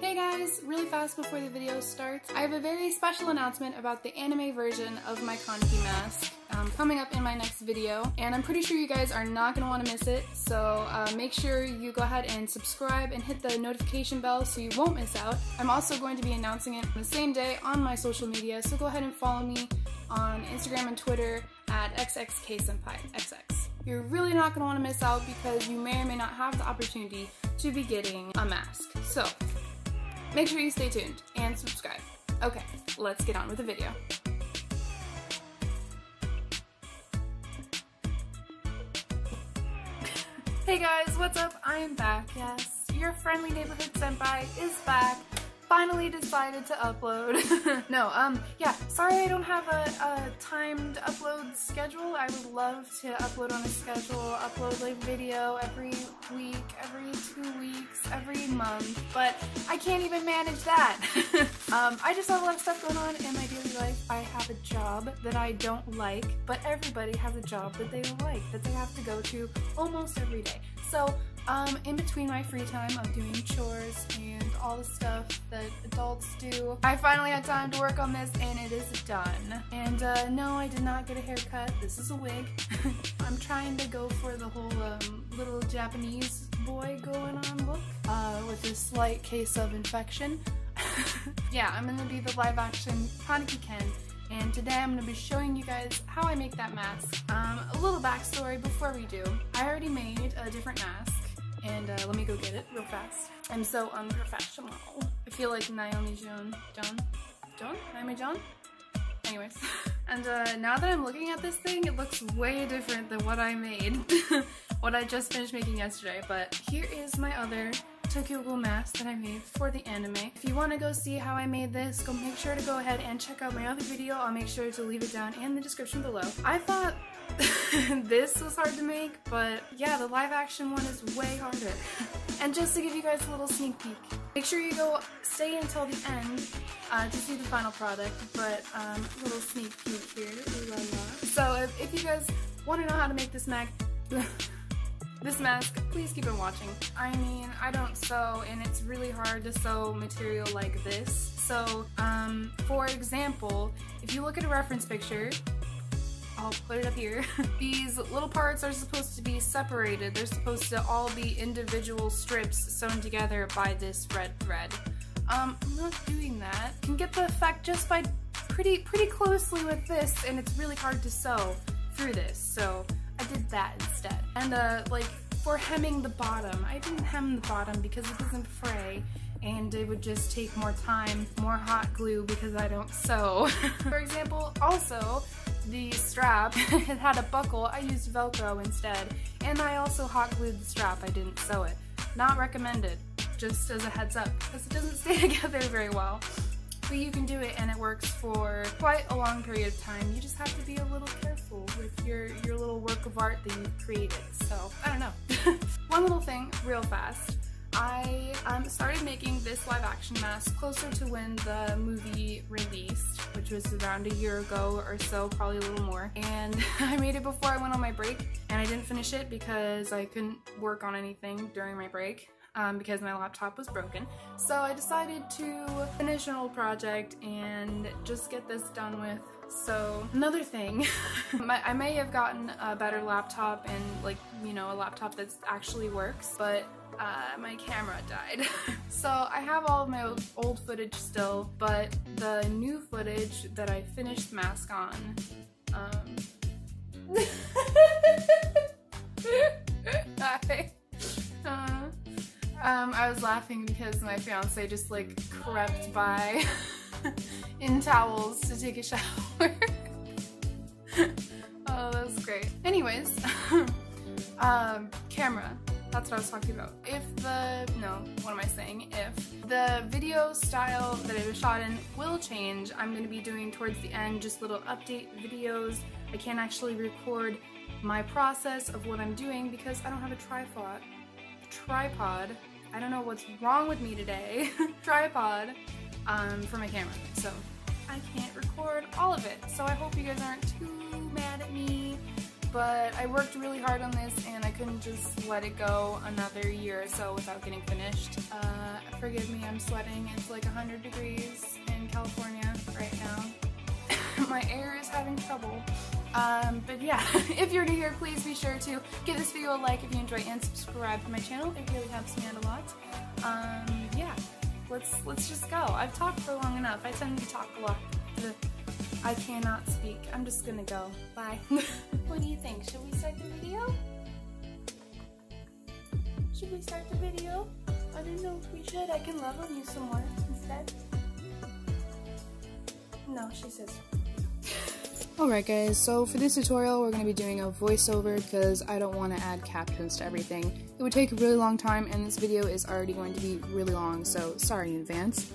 Hey guys, really fast before the video starts, I have a very special announcement about the anime version of my Kaneki mask um, coming up in my next video, and I'm pretty sure you guys are not going to want to miss it, so uh, make sure you go ahead and subscribe and hit the notification bell so you won't miss out. I'm also going to be announcing it the same day on my social media, so go ahead and follow me on Instagram and Twitter at xxksenpai, xx. You're really not going to want to miss out because you may or may not have the opportunity to be getting a mask. So, make sure you stay tuned and subscribe. Okay, let's get on with the video. Hey guys, what's up? I am back, yes. Your friendly neighborhood senpai is back finally decided to upload. no, um, yeah, sorry I don't have a, a, timed upload schedule. I would love to upload on a schedule, upload like video every week, every two weeks, every month, but I can't even manage that. um, I just have a lot of stuff going on in my daily life. I have a job that I don't like, but everybody has a job that they like, that they have to go to almost every day. So um, in between my free time I'm doing chores and all the stuff that adults do, I finally had time to work on this and it is done. And uh, no, I did not get a haircut. This is a wig. I'm trying to go for the whole um, little Japanese boy going on look uh, with a slight case of infection. yeah, I'm gonna be the live action Kaneki Ken and today I'm going to be showing you guys how I make that mask. Um, a little backstory before we do. I already made a different mask and uh, let me go get it real fast. I'm so unprofessional. I feel like Naomi John. John? John? Naomi John? Anyways. and uh, now that I'm looking at this thing, it looks way different than what I made. what I just finished making yesterday. But here is my other Ghoul mask that I made for the anime. If you want to go see how I made this, go make sure to go ahead and check out my other video. I'll make sure to leave it down in the description below. I thought this was hard to make, but yeah, the live action one is way harder. and just to give you guys a little sneak peek, make sure you go stay until the end uh, to see the final product, but um, a little sneak peek here. So if, if you guys want to know how to make this mag, this mask, please keep on watching. I mean, I don't sew and it's really hard to sew material like this. So, um, for example, if you look at a reference picture, I'll put it up here. These little parts are supposed to be separated. They're supposed to all be individual strips sewn together by this red thread. Um, I'm not doing that. You can get the effect just by pretty, pretty closely with this and it's really hard to sew through this. So did that instead. And uh, like for hemming the bottom, I didn't hem the bottom because it doesn't fray and it would just take more time, more hot glue because I don't sew. for example, also, the strap, it had a buckle, I used Velcro instead, and I also hot glued the strap, I didn't sew it. Not recommended, just as a heads up, because it doesn't stay together very well. But you can do it and it works for quite a long period of time. You just have to be a little careful with your, your little work of art that you've created. So, I don't know. One little thing, real fast. I um, started making this live action mask closer to when the movie released, which was around a year ago or so, probably a little more. And I made it before I went on my break, and I didn't finish it because I couldn't work on anything during my break. Um, because my laptop was broken. So I decided to finish an old project and just get this done with so another thing, I may have gotten a better laptop and like, you know, a laptop that actually works, but uh, my camera died. so I have all of my old footage still, but the new footage that I finished mask on, um, I was laughing because my fiance just like crept by in towels to take a shower. oh, that was great. Anyways, um, camera. That's what I was talking about. If the, no, what am I saying? If the video style that it was shot in will change, I'm going to be doing towards the end just little update videos. I can't actually record my process of what I'm doing because I don't have a tripod. Tripod. I don't know what's wrong with me today. tripod um, for my camera. So I can't record all of it. So I hope you guys aren't too mad at me but I worked really hard on this and I couldn't just let it go another year or so without getting finished. Uh, forgive me, I'm sweating. It's like 100 degrees in California right now. My air is having trouble. Um, but yeah, if you're new here, please be sure to give this video a like if you enjoy and subscribe to my channel. It really helps me out a lot. Um, yeah, let's let's just go. I've talked for long enough. I tend to talk a lot. I cannot speak. I'm just gonna go. Bye. what do you think? Should we start the video? Should we start the video? I don't know if we should. I can love on you some more instead. No, she says. Alright guys, so for this tutorial we're going to be doing a voiceover because I don't want to add captions to everything. It would take a really long time and this video is already going to be really long, so sorry in advance.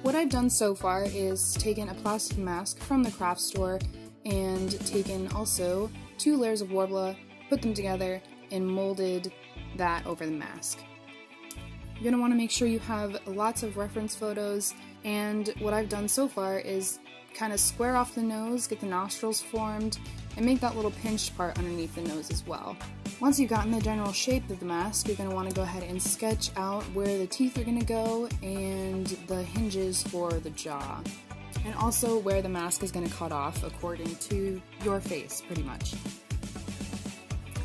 What I've done so far is taken a plastic mask from the craft store and taken also two layers of Worbla, put them together, and molded that over the mask. You're going to want to make sure you have lots of reference photos, and what I've done so far is kind of square off the nose, get the nostrils formed, and make that little pinched part underneath the nose as well. Once you've gotten the general shape of the mask, you're going to want to go ahead and sketch out where the teeth are going to go and the hinges for the jaw. And also where the mask is going to cut off according to your face, pretty much.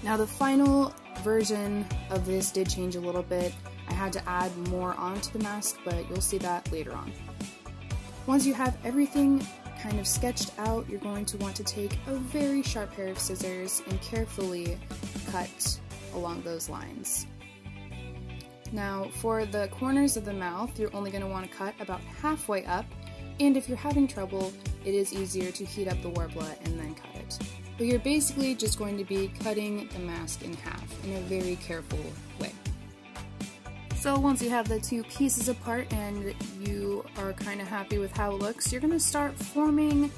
Now the final version of this did change a little bit. I had to add more onto the mask, but you'll see that later on. Once you have everything kind of sketched out, you're going to want to take a very sharp pair of scissors and carefully cut along those lines. Now, for the corners of the mouth, you're only going to want to cut about halfway up, and if you're having trouble, it is easier to heat up the Worbla and then cut it. But you're basically just going to be cutting the mask in half in a very careful way. So once you have the two pieces apart and you are kind of happy with how it looks, you're going to start forming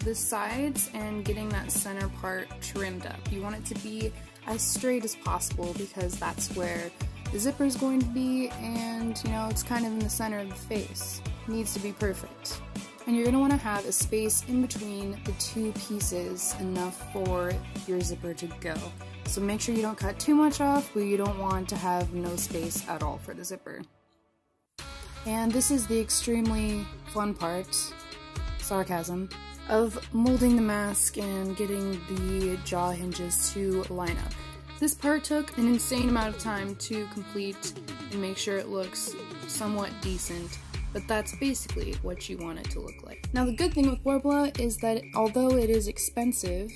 the sides and getting that center part trimmed up. You want it to be as straight as possible because that's where the zipper is going to be and you know it's kind of in the center of the face. It needs to be perfect. And you're going to want to have a space in between the two pieces enough for your zipper to go. So make sure you don't cut too much off, but you don't want to have no space at all for the zipper. And this is the extremely fun part, sarcasm, of molding the mask and getting the jaw hinges to line up. This part took an insane amount of time to complete and make sure it looks somewhat decent, but that's basically what you want it to look like. Now the good thing with Worbla is that although it is expensive,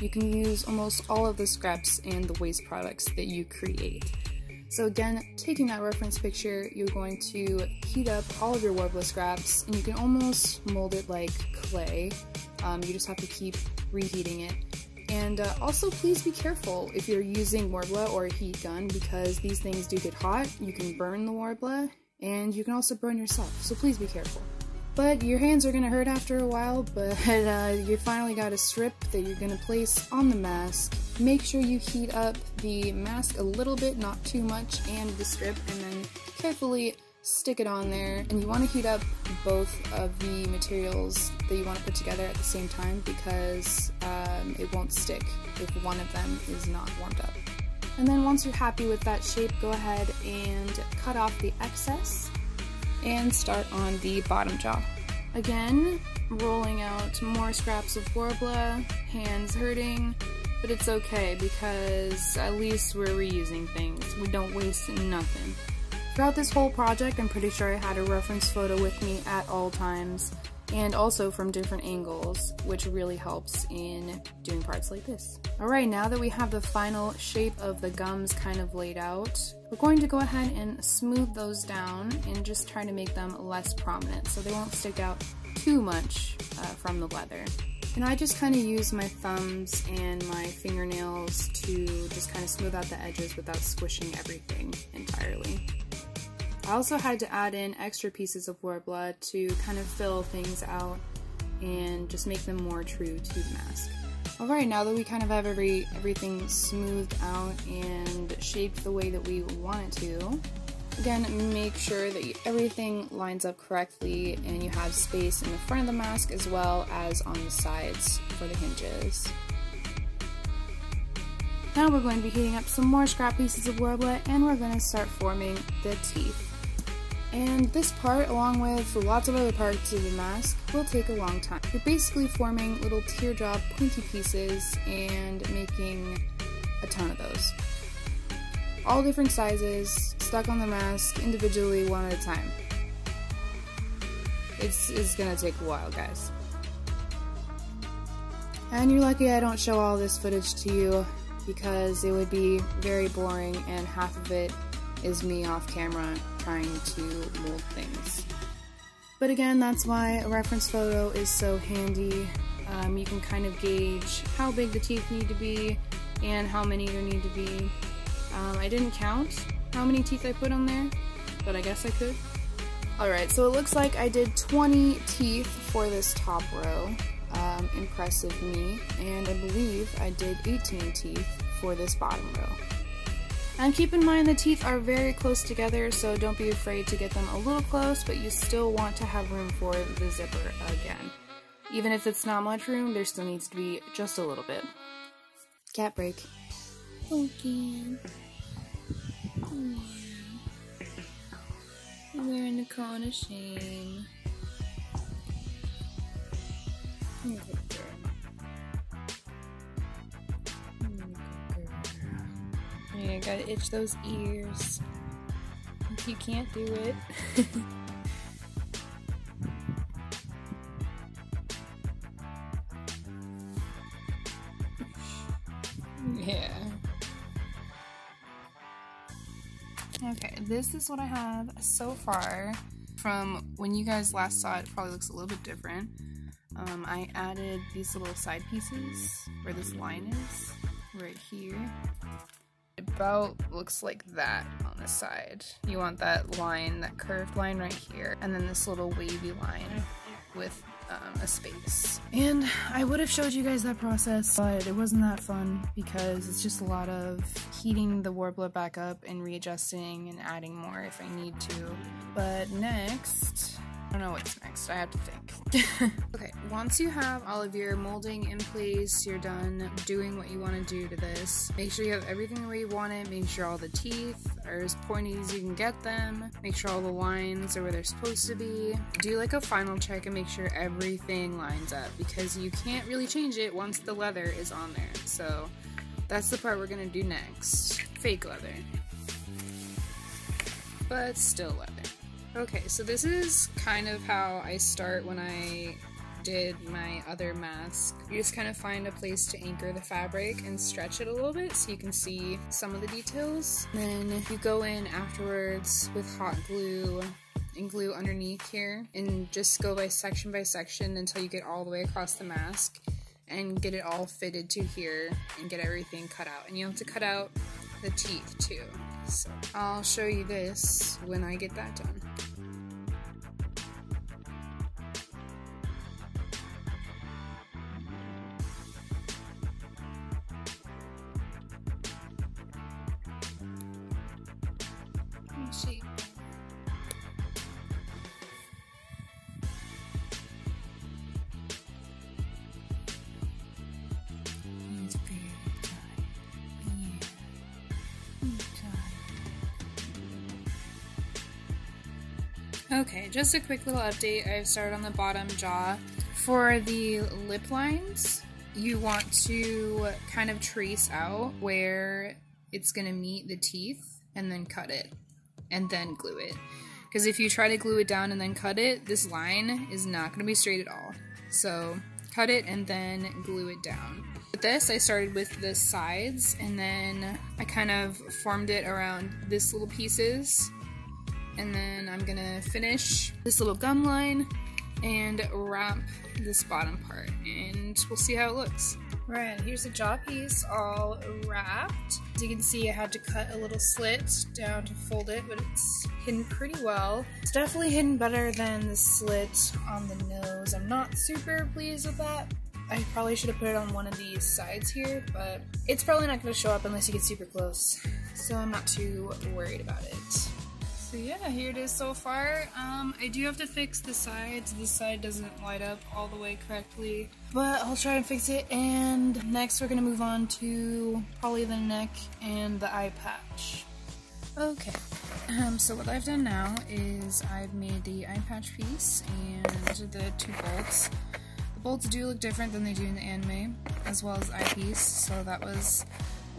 you can use almost all of the scraps and the waste products that you create. So again, taking that reference picture, you're going to heat up all of your Worbla scraps, and you can almost mold it like clay. Um, you just have to keep reheating it. And uh, also, please be careful if you're using Worbla or a heat gun, because these things do get hot. You can burn the Worbla, and you can also burn yourself, so please be careful. But your hands are going to hurt after a while, but uh, you finally got a strip that you're going to place on the mask. Make sure you heat up the mask a little bit, not too much, and the strip, and then carefully stick it on there. And you want to heat up both of the materials that you want to put together at the same time because um, it won't stick if one of them is not warmed up. And then once you're happy with that shape, go ahead and cut off the excess and start on the bottom jaw. Again, rolling out more scraps of Worbla, hands hurting, but it's okay because at least we're reusing things. We don't waste nothing. Throughout this whole project, I'm pretty sure I had a reference photo with me at all times, and also from different angles, which really helps in doing parts like this. Alright, now that we have the final shape of the gums kind of laid out, we're going to go ahead and smooth those down and just try to make them less prominent so they won't stick out too much uh, from the leather. And I just kind of use my thumbs and my fingernails to just kind of smooth out the edges without squishing everything entirely. I also had to add in extra pieces of Worbla to kind of fill things out and just make them more true to the mask. Alright, now that we kind of have every everything smoothed out and shaped the way that we want it to, again, make sure that everything lines up correctly and you have space in the front of the mask as well as on the sides for the hinges. Now we're going to be heating up some more scrap pieces of Worbla and we're going to start forming the teeth. And this part, along with lots of other parts of the mask, will take a long time. You're basically forming little teardrop pointy pieces and making a ton of those. All different sizes, stuck on the mask individually one at a time. It's, it's gonna take a while, guys. And you're lucky I don't show all this footage to you because it would be very boring and half of it is me off camera trying to mold things. But again, that's why a reference photo is so handy. Um, you can kind of gauge how big the teeth need to be and how many there need to be. Um, I didn't count how many teeth I put on there, but I guess I could. Alright, so it looks like I did 20 teeth for this top row. Um, impressive me. And I believe I did 18 teeth for this bottom row. And keep in mind the teeth are very close together, so don't be afraid to get them a little close, but you still want to have room for the zipper again. Even if it's not much room, there still needs to be just a little bit. Cat break. Okay. We're in the cone of shame. Yeah, gotta itch those ears. If you can't do it. this is what I have so far. From when you guys last saw it, probably looks a little bit different. Um, I added these little side pieces where this line is, right here about looks like that on the side. You want that line, that curved line right here, and then this little wavy line with um, a space. And I would have showed you guys that process, but it wasn't that fun because it's just a lot of heating the Worbla back up and readjusting and adding more if I need to. But next, don't know what's next. I have to think. okay, once you have all of your molding in place, you're done doing what you want to do to this. Make sure you have everything where you want it. Make sure all the teeth are as pointy as you can get them. Make sure all the lines are where they're supposed to be. Do like a final check and make sure everything lines up because you can't really change it once the leather is on there. So that's the part we're gonna do next. Fake leather. But still leather. Okay, so this is kind of how I start when I did my other mask. You just kind of find a place to anchor the fabric and stretch it a little bit so you can see some of the details. Then you go in afterwards with hot glue and glue underneath here and just go by section by section until you get all the way across the mask and get it all fitted to here and get everything cut out. And you have to cut out the teeth too. So I'll show you this when I get that done. Okay, just a quick little update. I've started on the bottom jaw. For the lip lines, you want to kind of trace out where it's going to meet the teeth and then cut it and then glue it. Because if you try to glue it down and then cut it, this line is not going to be straight at all. So cut it and then glue it down. With this, I started with the sides and then I kind of formed it around this little pieces and then I'm gonna finish this little gum line and wrap this bottom part and we'll see how it looks. Right, here's the jaw piece all wrapped. As you can see, I had to cut a little slit down to fold it, but it's hidden pretty well. It's definitely hidden better than the slit on the nose. I'm not super pleased with that. I probably should have put it on one of these sides here, but it's probably not going to show up unless you get super close, so I'm not too worried about it. So yeah, here it is so far. Um, I do have to fix the sides. This side doesn't light up all the way correctly, but I'll try and fix it. And next we're gonna move on to probably the neck and the eye patch. Okay, um, so what I've done now is I've made the eye patch piece and the two bolts. The bolts do look different than they do in the anime, as well as eyepiece, so that was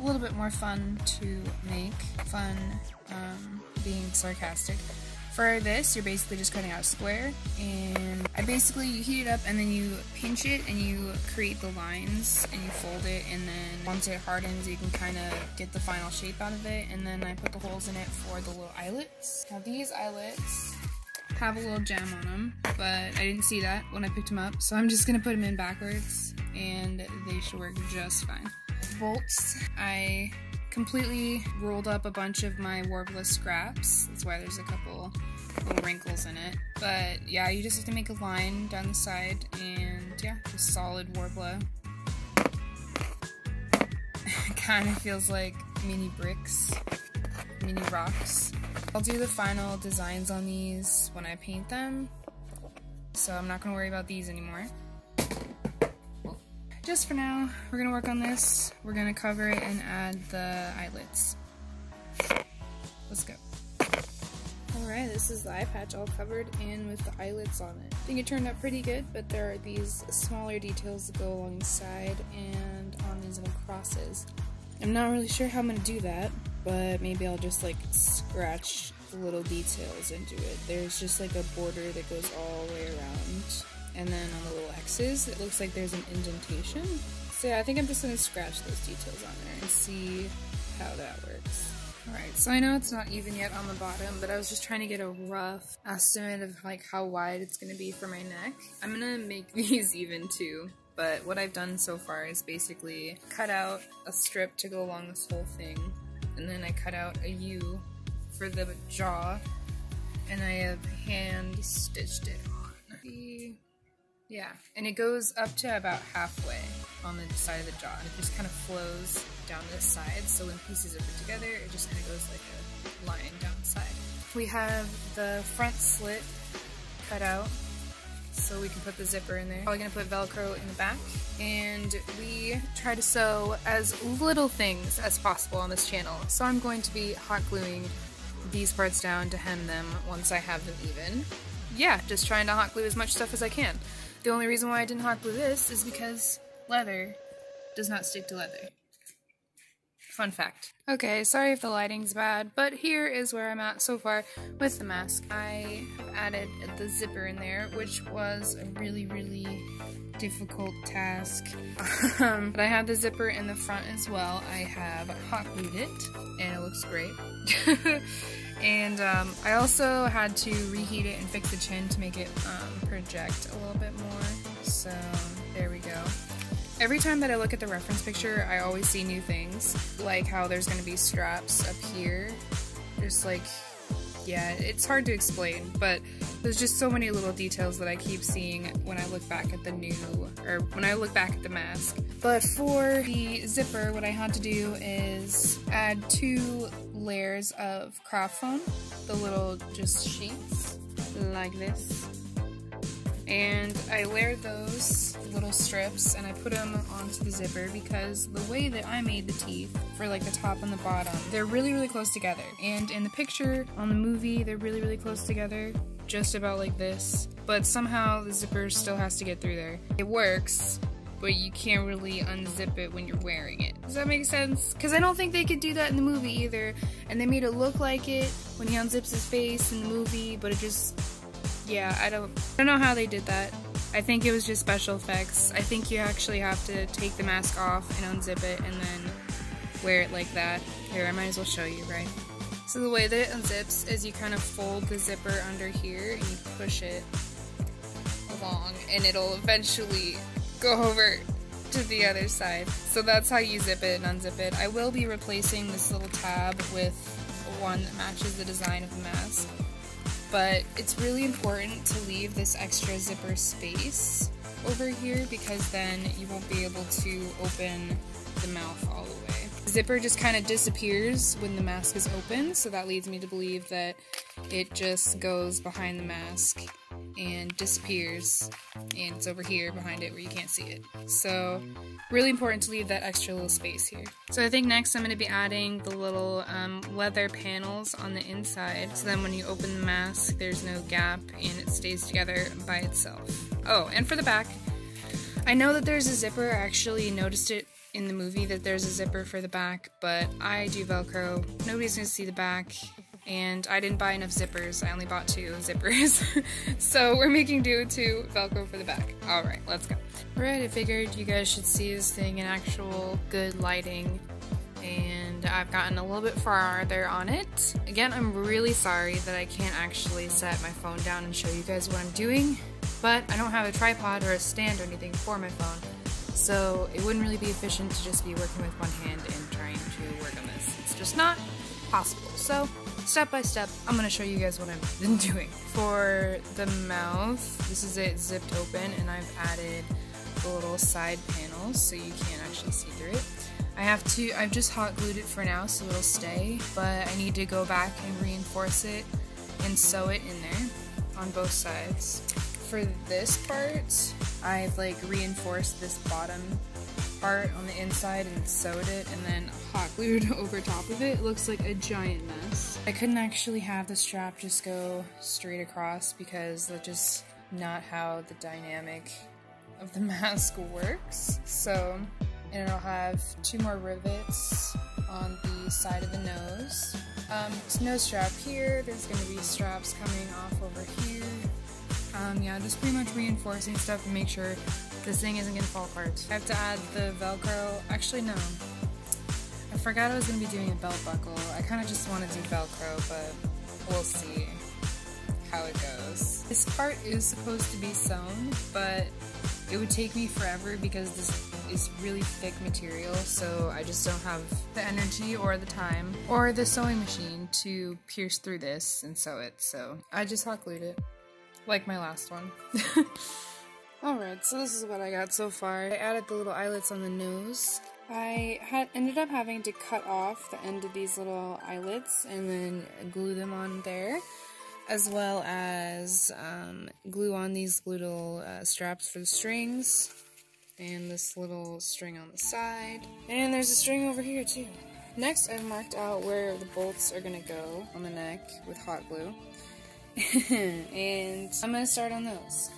a little bit more fun to make. Fun um, being sarcastic. For this, you're basically just cutting out a square, and I basically, you heat it up and then you pinch it and you create the lines and you fold it, and then once it hardens, you can kind of get the final shape out of it, and then I put the holes in it for the little eyelets. Now these eyelets have a little gem on them, but I didn't see that when I picked them up, so I'm just gonna put them in backwards, and they should work just fine. Bolts, I completely rolled up a bunch of my Worbla scraps. That's why there's a couple little wrinkles in it. But yeah, you just have to make a line down the side and yeah, just solid Worbla. kind of feels like mini bricks, mini rocks. I'll do the final designs on these when I paint them, so I'm not going to worry about these anymore just for now, we're gonna work on this. We're gonna cover it and add the eyelets. Let's go. Alright, this is the eye patch all covered and with the eyelets on it. I think it turned out pretty good, but there are these smaller details that go along the side and on these little crosses. I'm not really sure how I'm gonna do that, but maybe I'll just like scratch the little details into it. There's just like a border that goes all the way around and then on the little X's, it looks like there's an indentation. So yeah, I think I'm just gonna scratch those details on there and see how that works. Alright, so I know it's not even yet on the bottom, but I was just trying to get a rough estimate of like how wide it's gonna be for my neck. I'm gonna make these even too, but what I've done so far is basically cut out a strip to go along this whole thing, and then I cut out a U for the jaw, and I have hand stitched it yeah, and it goes up to about halfway on the side of the jaw, and it just kind of flows down this side, so when pieces are put together, it just kind of goes like a line down the side. We have the front slit cut out, so we can put the zipper in there. Probably gonna put Velcro in the back, and we try to sew as little things as possible on this channel. So I'm going to be hot gluing these parts down to hem them once I have them even. Yeah, just trying to hot glue as much stuff as I can. The only reason why I didn't hot glue this is because leather does not stick to leather. Fun fact. Okay, sorry if the lighting's bad, but here is where I'm at so far with the mask. I have added the zipper in there, which was a really, really difficult task. um, but I have the zipper in the front as well. I have hot glued it, and it looks great. And um, I also had to reheat it and fix the chin to make it um, project a little bit more. So there we go. Every time that I look at the reference picture, I always see new things, like how there's going to be straps up here. There's like, yeah, it's hard to explain, but there's just so many little details that I keep seeing when I look back at the new, or when I look back at the mask. But for the zipper, what I had to do is add two layers of craft foam, the little just sheets like this. And I layered those little strips and I put them onto the zipper because the way that I made the teeth for like the top and the bottom, they're really, really close together. And in the picture on the movie, they're really, really close together, just about like this. But somehow the zipper still has to get through there. It works, but you can't really unzip it when you're wearing it. Does that make sense? Because I don't think they could do that in the movie either. And they made it look like it when he unzips his face in the movie, but it just, yeah, I don't, I don't know how they did that. I think it was just special effects. I think you actually have to take the mask off and unzip it and then wear it like that. Here, I might as well show you, right? So the way that it unzips is you kind of fold the zipper under here and you push it along and it'll eventually go over to the other side. So that's how you zip it and unzip it. I will be replacing this little tab with one that matches the design of the mask. But it's really important to leave this extra zipper space over here because then you won't be able to open the mouth all the way. The zipper just kind of disappears when the mask is open, so that leads me to believe that it just goes behind the mask and disappears and it's over here behind it where you can't see it. So really important to leave that extra little space here. So I think next I'm going to be adding the little um, leather panels on the inside so then when you open the mask there's no gap and it stays together by itself. Oh, and for the back, I know that there's a zipper, I actually noticed it in the movie that there's a zipper for the back, but I do Velcro. Nobody's gonna see the back and I didn't buy enough zippers. I only bought two zippers. so we're making do two Velcro for the back. Alright, let's go. Alright, I figured you guys should see this thing in actual good lighting and I've gotten a little bit farther on it. Again, I'm really sorry that I can't actually set my phone down and show you guys what I'm doing, but I don't have a tripod or a stand or anything for my phone, so it wouldn't really be efficient to just be working with one hand and trying to work on this. It's just not possible. So step by step, I'm gonna show you guys what I've been doing. For the mouth, this is it zipped open and I've added the little side panels so you can't actually see through it. I have to, I've just hot glued it for now so it'll stay, but I need to go back and reinforce it and sew it in there on both sides. For this part, I've like reinforced this bottom part on the inside and sewed it and then hot glued over top of it. it looks like a giant mess. I couldn't actually have the strap just go straight across because that's just not how the dynamic of the mask works. So, and I'll have two more rivets on the side of the nose. Um, nose strap here, there's going to be straps coming off over here. Um, yeah, just pretty much reinforcing stuff to make sure this thing isn't gonna fall apart. I have to add the Velcro. Actually, no. I forgot I was gonna be doing a belt buckle. I kind of just want to do Velcro, but we'll see how it goes. This part is supposed to be sewn, but it would take me forever because this is really thick material, so I just don't have the energy or the time or the sewing machine to pierce through this and sew it, so I just hot glued it, like my last one. Alright, so this is what I got so far. I added the little eyelets on the nose. I had ended up having to cut off the end of these little eyelets and then glue them on there, as well as um, glue on these little uh, straps for the strings, and this little string on the side. And there's a string over here too. Next, I've marked out where the bolts are going to go on the neck with hot glue. and I'm to start on those.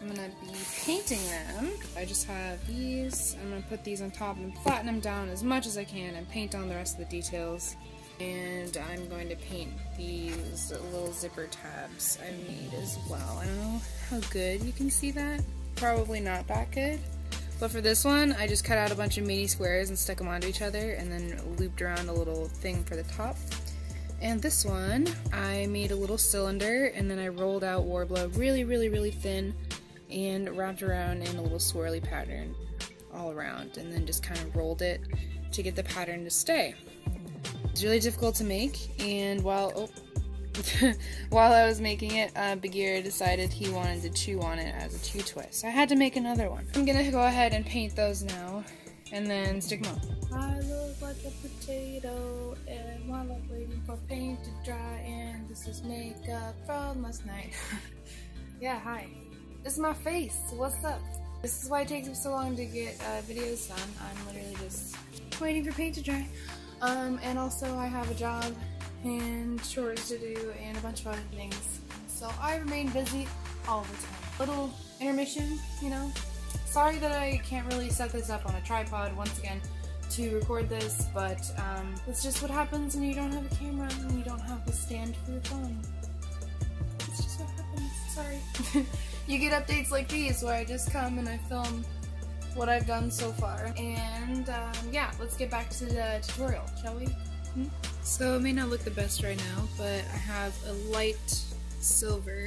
I'm gonna be painting them. I just have these. I'm gonna put these on top and flatten them down as much as I can and paint on the rest of the details. And I'm going to paint these little zipper tabs I made as well. I don't know how good you can see that. Probably not that good. But for this one, I just cut out a bunch of mini squares and stuck them onto each other and then looped around a little thing for the top. And this one, I made a little cylinder and then I rolled out Worbla really, really, really thin and wrapped around in a little swirly pattern all around and then just kind of rolled it to get the pattern to stay. It's really difficult to make and while oh, while I was making it, uh, Bagheera decided he wanted to chew on it as a chew toy, so I had to make another one. I'm gonna go ahead and paint those now and then stick them on. I look like a potato and while I'm waiting for paint to dry and this is makeup from last night. yeah, hi. This is my face. What's up? This is why it takes me so long to get uh, videos done. I'm literally just waiting for paint to dry. Um, and also I have a job and chores to do and a bunch of other things. So I remain busy all the time. Little intermission, you know. Sorry that I can't really set this up on a tripod once again to record this, but um, that's just what happens when you don't have a camera and you don't have a stand for your phone. It's just what happens. Sorry. you get updates like these where I just come and I film what I've done so far. And um, yeah, let's get back to the tutorial, shall we? Hmm? So it may not look the best right now, but I have a light silver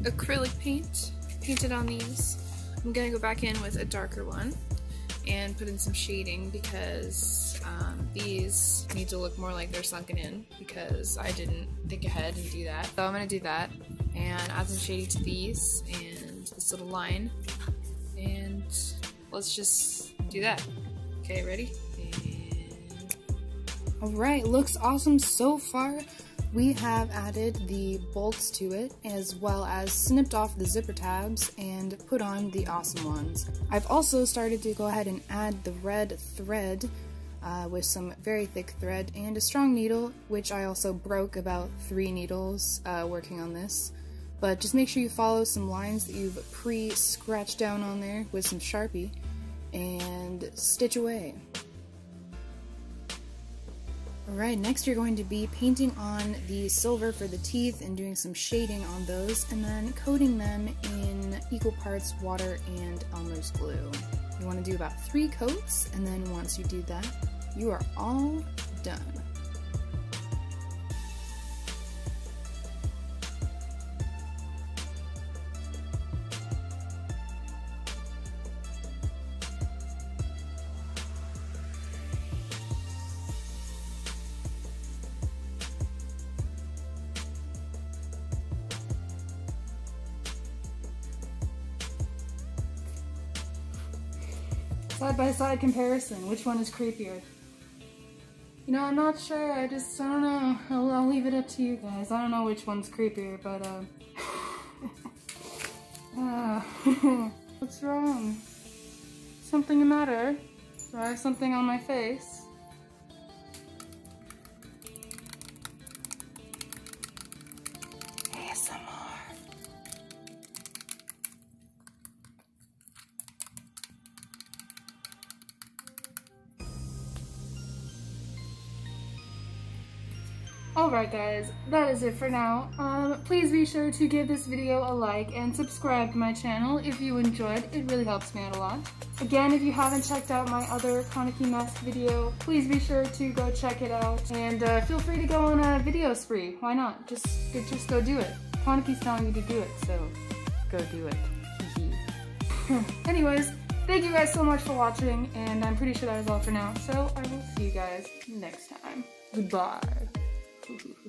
acrylic paint painted on these. I'm gonna go back in with a darker one and put in some shading because um, these need to look more like they're sunken in because I didn't think ahead and do that. So I'm gonna do that and add some shading to these and this little line and let's just do that. Okay, ready? Alright, looks awesome so far. We have added the bolts to it as well as snipped off the zipper tabs and put on the awesome ones. I've also started to go ahead and add the red thread uh, with some very thick thread and a strong needle, which I also broke about three needles uh, working on this. But just make sure you follow some lines that you've pre-scratched down on there with some Sharpie and stitch away. Alright, next you're going to be painting on the silver for the teeth and doing some shading on those, and then coating them in equal parts water and Elmer's glue. You want to do about three coats, and then once you do that, you are all done. Side by side comparison, which one is creepier? You know, I'm not sure, I just, I don't know. I'll, I'll leave it up to you guys. I don't know which one's creepier, but, uh... uh what's wrong? Something matter? Do I have something on my face? Alright guys, that is it for now. Um, please be sure to give this video a like and subscribe to my channel if you enjoyed. It really helps me out a lot. Again, if you haven't checked out my other Kaneki mask video, please be sure to go check it out. And uh, feel free to go on a video spree. Why not? Just, just go do it. Kaneki's telling you to do it, so go do it. Anyways, thank you guys so much for watching, and I'm pretty sure that is all for now. So I will see you guys next time. Goodbye mhm